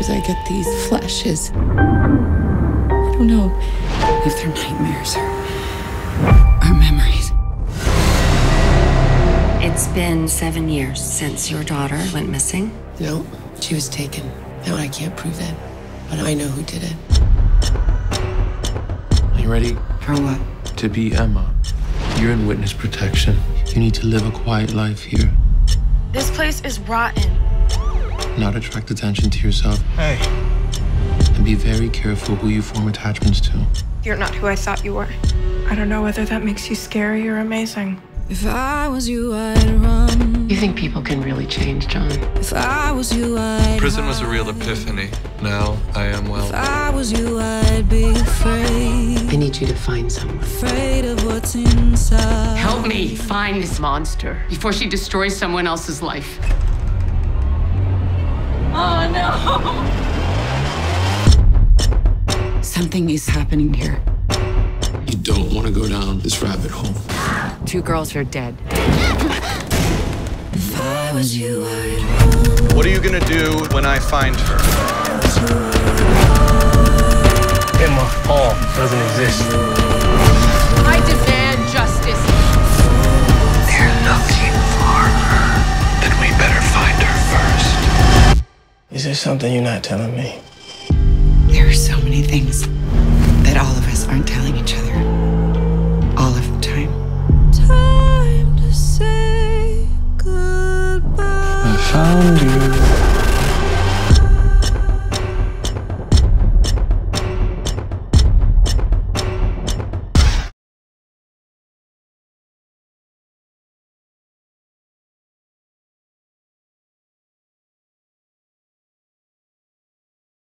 Sometimes I get these flashes. I don't know if they're nightmares or, or memories. It's been seven years since your daughter went missing. No, she was taken. No, I can't prove that. But I know who did it. Are you ready For what? to be Emma? You're in witness protection. You need to live a quiet life here, This place is rotten. Not attract attention to yourself, Hey, and be very careful who you form attachments to. You're not who I thought you were. I don't know whether that makes you scary or amazing. If I was you, I'd run. You think people can really change, John? If I was you, I'd Prison was a real epiphany. Now I am well. If. I was you, I'd be afraid. I need you to find someone. Afraid of what's inside. Help me find this monster before she destroys someone else's life. Oh, Something is happening here. You don't want to go down this rabbit hole. Two girls are dead. If I was you, I'd what are you gonna do when I find her? Emma Hall doesn't exist. I demand there something you're not telling me? There are so many things that all of us aren't telling each other all of the time. time to say goodbye. I found you.